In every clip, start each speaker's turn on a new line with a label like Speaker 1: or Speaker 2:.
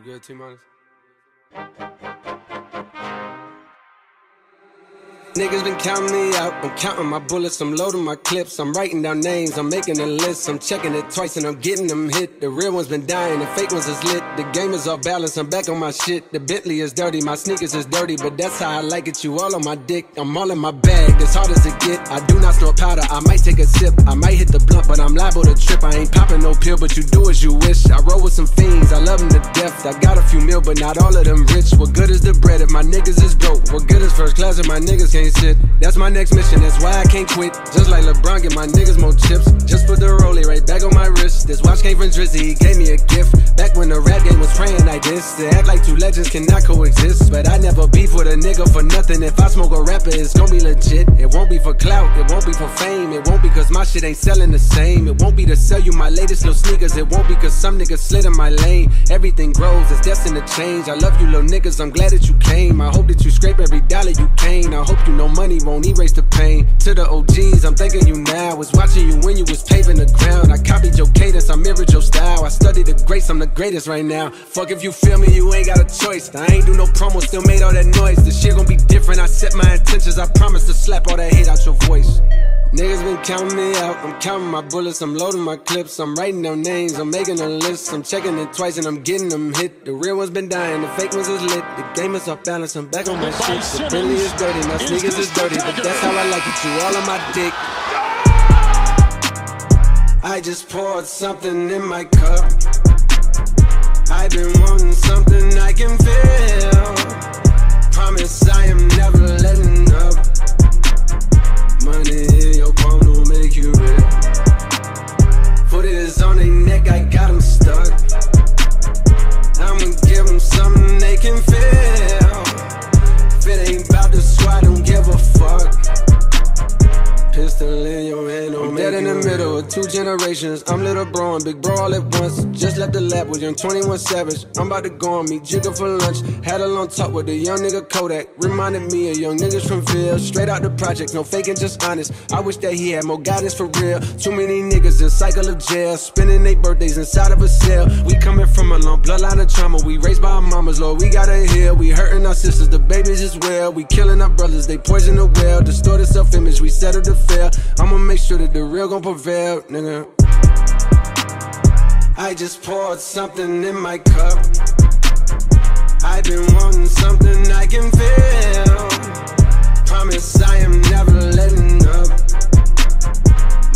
Speaker 1: You good, T minus? Niggas been counting me out. I'm counting my bullets, I'm loading my clips. I'm writing down names, I'm making a list. I'm checking it twice and I'm getting them hit. The real ones been dying, the fake ones is lit. The game is off balance, I'm back on my shit. The Bentley is dirty, my sneakers is dirty, but that's how I like it. You all on my dick, I'm all in my bag, as hard as it get. I do not snort powder, I might take a sip. I might hit the blunt, but I'm liable to trip. I ain't popping no pill, but you do as you wish. I roll with some fiends, I love them to death. I got a few mil, but not all of them rich. What good is the bread if my niggas is broke? What good is first class if my niggas can't sit? That's my next mission, that's why I can't quit. Just like LeBron, get my niggas more chips. Just put the rollie right back on my wrist. This watch came from Drizzy, he gave me a gift. Back when the rap game was praying like this. To act like two legends cannot coexist. But I never beef with a nigga for nothing. If I smoke a rapper, it's gonna be legit. It won't be for clout, it won't be for fame. It won't be cause my shit ain't selling the same. It won't be to sell you my latest little sneakers. It won't be cause some niggas slid in my lane. Everything grows, it's destined to change. I love you little niggas, I'm glad that you came. I hope that you scrape every dollar you came. I hope you know money won't erase the pain. To the OGs, I'm thanking you now. I Was watching you when you was paving the ground. I copied your cadence, I mirrored your style. I studied the greats, I'm the greatest right now. Fuck if you feel me, you ain't got a choice. I ain't do no promo, still made all that noise. Shit gon' be different. I set my intentions. I promise to slap all that hate out your voice. Niggas been counting me out. I'm counting my bullets. I'm loading my clips. I'm writing down names. I'm making a list. I'm checking it twice and I'm getting them hit. The real ones been dying. The fake ones is lit. The game is off balance. I'm back on my shit. The Bentley is dirty. My sneakers is dirty. But that's how I like it. You all on my dick. I just poured something in my cup. I've been wanting something I don't give a fuck. Pistol in your hand, I'm dead in the middle of two generations. I'm little bro and big bro all at once. Just left the lab with young 21 Savage. I'm about to go on me Jigga for lunch. Had a long talk with the young nigga Kodak. Reminded me of young niggas from Ville. Straight out the project, no faking, just honest. I wish that he had more guidance for real. Too many niggas in cycle of jail. Spending their birthdays inside of a cell. We coming from a long bloodline of trauma. We raised by our mamas, Lord, we gotta heal. We hurting our sisters, the babies as well. We killing our brothers, they poison the well. Distorted self image, we settle to fail. I'ma make sure that the real gon' prevail, nigga. I just poured something in my cup. I've been wanting something I can feel. Promise I am never letting up.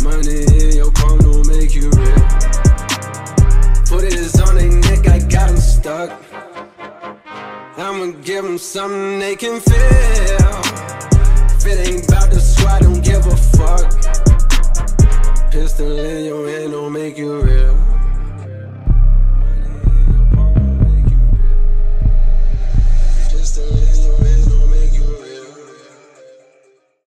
Speaker 1: Money in your palm don't make you real. Put it on their neck, I got them stuck. I'ma give them something they can feel. If it ain't about the squad, don't give a fuck. Pistol in your hand